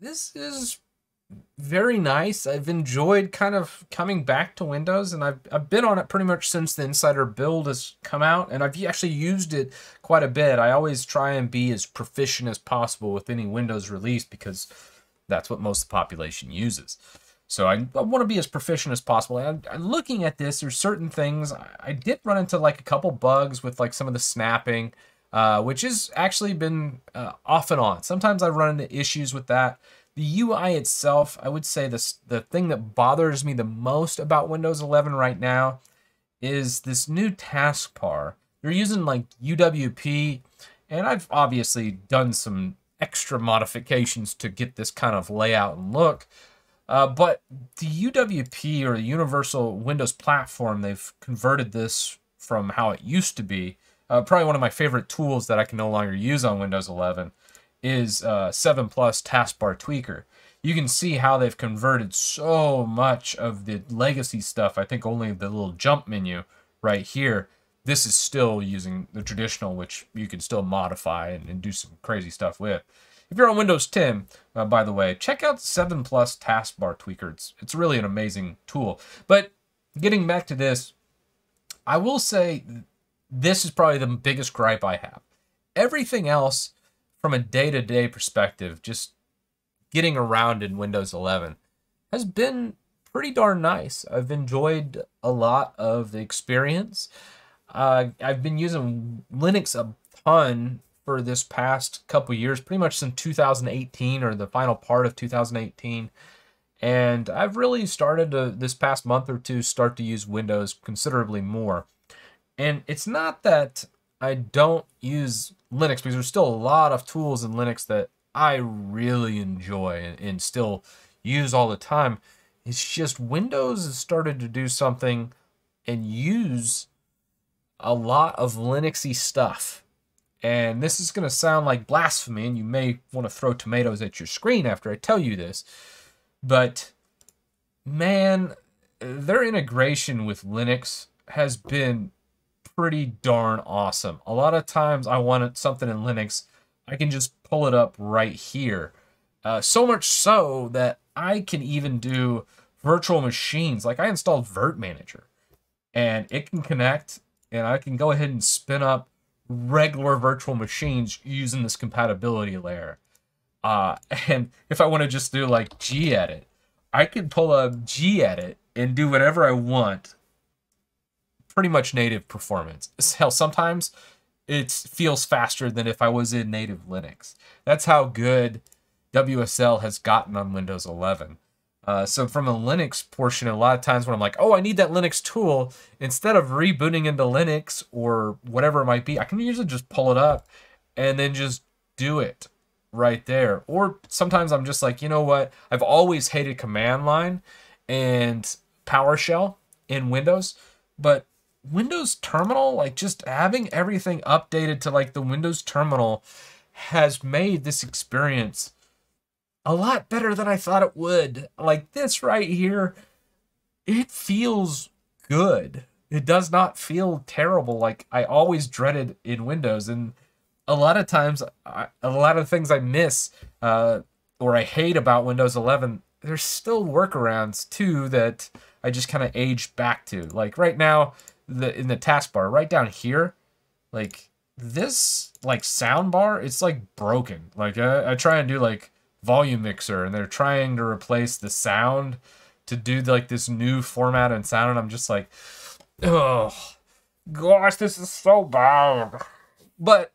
this is very nice. I've enjoyed kind of coming back to Windows, and I've, I've been on it pretty much since the Insider build has come out, and I've actually used it quite a bit. I always try and be as proficient as possible with any Windows release because that's what most of the population uses. So I, I want to be as proficient as possible. And I'm looking at this, there's certain things I, I did run into like a couple bugs with like some of the snapping, uh, which has actually been uh, off and on. Sometimes I run into issues with that. The UI itself, I would say this the thing that bothers me the most about Windows 11 right now is this new taskbar. They're using like UWP, and I've obviously done some extra modifications to get this kind of layout and look. Uh, but the UWP or the Universal Windows Platform, they've converted this from how it used to be. Uh, probably one of my favorite tools that I can no longer use on Windows 11 is uh, 7 Plus Taskbar Tweaker. You can see how they've converted so much of the legacy stuff. I think only the little jump menu right here. This is still using the traditional, which you can still modify and, and do some crazy stuff with. If you're on Windows 10, uh, by the way, check out 7 Plus Taskbar Tweaker. It's, it's really an amazing tool. But getting back to this, I will say this is probably the biggest gripe I have. Everything else from a day-to-day perspective, just getting around in Windows 11 has been pretty darn nice. I've enjoyed a lot of the experience. Uh, I've been using Linux a ton for this past couple years, pretty much since 2018 or the final part of 2018. And I've really started to, this past month or two, start to use Windows considerably more. And it's not that I don't use Linux because there's still a lot of tools in Linux that I really enjoy and, and still use all the time. It's just Windows has started to do something and use a lot of Linuxy stuff and this is going to sound like blasphemy, and you may want to throw tomatoes at your screen after I tell you this. But man, their integration with Linux has been pretty darn awesome. A lot of times I wanted something in Linux, I can just pull it up right here. Uh, so much so that I can even do virtual machines. Like I installed Virt Manager and it can connect and I can go ahead and spin up regular virtual machines using this compatibility layer. Uh, and if I want to just do like gedit, I can pull up gedit and do whatever I want. Pretty much native performance. Hell, sometimes it feels faster than if I was in native Linux. That's how good WSL has gotten on Windows 11. Uh, so from a Linux portion, a lot of times when I'm like, oh, I need that Linux tool, instead of rebooting into Linux or whatever it might be, I can usually just pull it up and then just do it right there. Or sometimes I'm just like, you know what? I've always hated command line and PowerShell in Windows, but Windows Terminal, like just having everything updated to like the Windows Terminal has made this experience a lot better than I thought it would. Like this right here, it feels good. It does not feel terrible like I always dreaded in Windows. And a lot of times, I, a lot of things I miss uh, or I hate about Windows 11, there's still workarounds too that I just kind of age back to. Like right now, the in the taskbar, right down here, like this like sound bar, it's like broken. Like I, I try and do like volume mixer and they're trying to replace the sound to do like this new format and sound and I'm just like oh gosh this is so bad but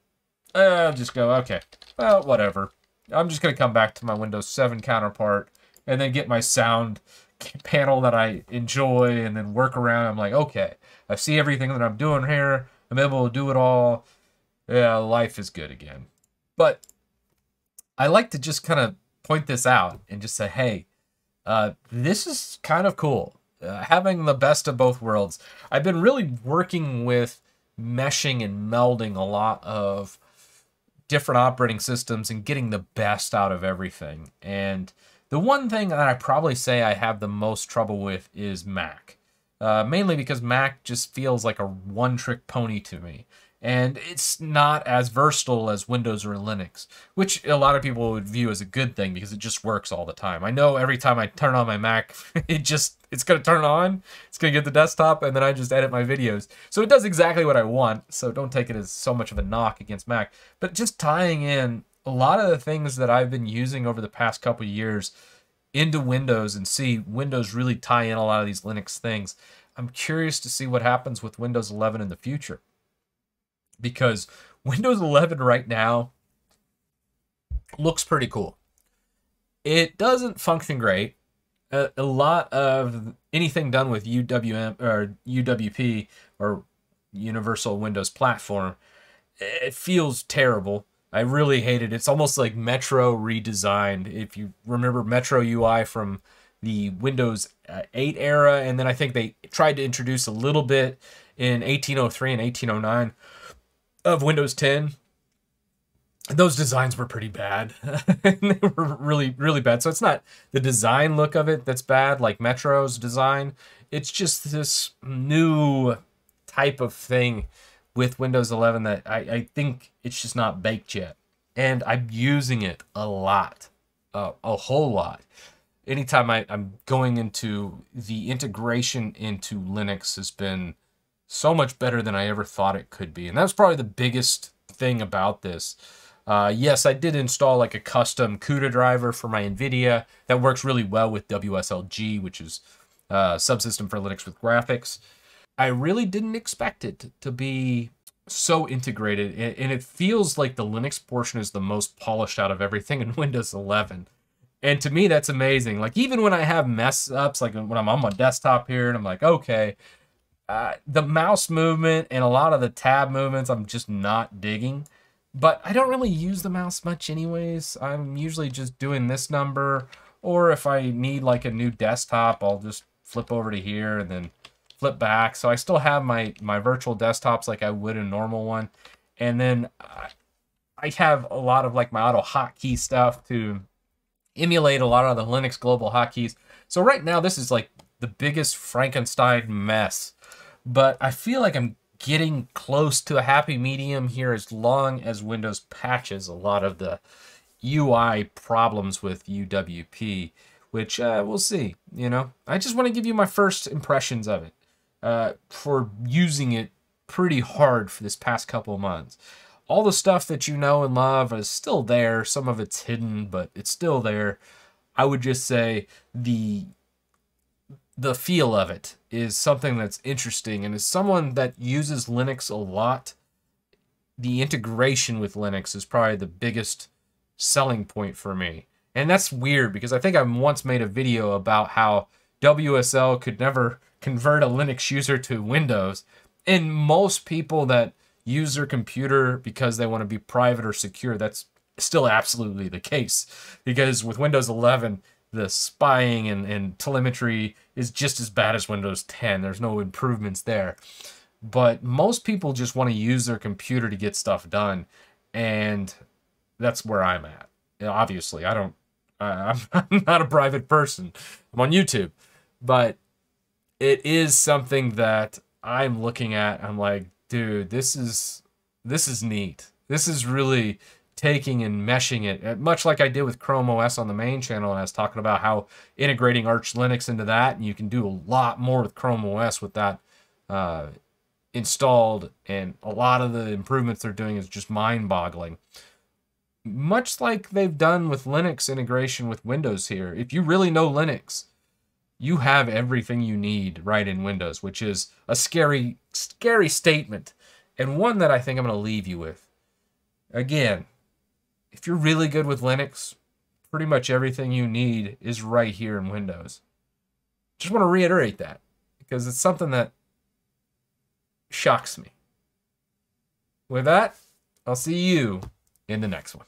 uh, I'll just go okay well whatever I'm just gonna come back to my Windows 7 counterpart and then get my sound panel that I enjoy and then work around I'm like okay I see everything that I'm doing here I'm able to do it all yeah life is good again but I like to just kind of point this out and just say, hey, uh, this is kind of cool. Uh, having the best of both worlds. I've been really working with meshing and melding a lot of different operating systems and getting the best out of everything. And the one thing that I probably say I have the most trouble with is Mac. Uh, mainly because Mac just feels like a one trick pony to me. and it's not as versatile as Windows or Linux, which a lot of people would view as a good thing because it just works all the time. I know every time I turn on my Mac, it just it's gonna turn on, it's gonna get the desktop, and then I just edit my videos. So it does exactly what I want. So don't take it as so much of a knock against Mac, but just tying in a lot of the things that I've been using over the past couple years into Windows and see Windows really tie in a lot of these Linux things. I'm curious to see what happens with Windows 11 in the future because Windows 11 right now looks pretty cool. It doesn't function great. A, a, lot of anything done with UWM or UWP or Universal Windows Platform, it feels terrible. I really hate it. It's almost like Metro redesigned. If you remember Metro UI from the Windows uh, 8 era, and then I think they tried to introduce a little bit in 1803 and 1809 of Windows 10, those designs were pretty bad. they were really, really bad. So it's not the design look of it that's bad, like Metro's design. It's just this new type of thing with Windows 11 that I, I think it's just not baked yet. And I'm using it a lot, uh, a whole lot. Anytime I, I'm going into the integration into Linux has been so much better than I ever thought it could be. And that's probably the biggest thing about this. Uh, yes, I did install like a custom CUDA driver for my NVIDIA that works really well with WSLG, which is a uh, subsystem for Linux with graphics. I really didn't expect it to be so integrated, and it feels like the Linux portion is the most polished out of everything in Windows 11. And to me, that's amazing. Like even when I have mess ups, like when I'm on my desktop here, and I'm like, okay, uh, the mouse movement and a lot of the tab movements I'm just not digging. But I don't really use the mouse much anyways. I'm usually just doing this number or if I need like a new desktop, I'll just flip over to here and then flip back. So I still have my, my virtual desktops like I would a normal one. And then I have a lot of like my auto hotkey stuff to emulate a lot of the Linux global hotkeys. So right now this is like the biggest Frankenstein mess but I feel like I'm getting close to a happy medium here as long as Windows patches a lot of the UI problems with UWP, which uh, we'll see. You know, I just want to give you my first impressions of it uh, for using it pretty hard for this past couple months. All the stuff that you know and love is still there. Some of it's hidden, but it's still there. I would just say the the feel of it is something that's interesting. And as someone that uses Linux a lot, the integration with Linux is probably the biggest selling point for me. And that's weird because I think I once made a video about how WSL could never convert a Linux user to Windows. And most people that use their computer because they want to be private or secure, that's still absolutely the case. Because with Windows 11, the spying and, and telemetry is just as bad as Windows 10. There's no improvements there. But most people just want to use their computer to get stuff done. And that's where I'm at. Obviously, I don't, I'm, I'm not a private person. I'm on YouTube. But it is something that I'm looking at. I'm like, dude, this is, this is neat. This is really taking and meshing it, uh, much like I did with Chrome OS on the main channel. And I was talking about how integrating Arch Linux into that, and you can do a lot more with Chrome OS with that uh, installed. And a lot of the improvements they're doing is just mind boggling. Much like they've done with Linux integration with Windows here. If you really know Linux, you have everything you need right in Windows, which is a scary, scary statement. And one that I think I'm going to leave you with. Again, if you're really good with Linux, pretty much everything you need is right here in Windows. Just want to reiterate that because it's something that shocks me. With that, I'll see you in the next one.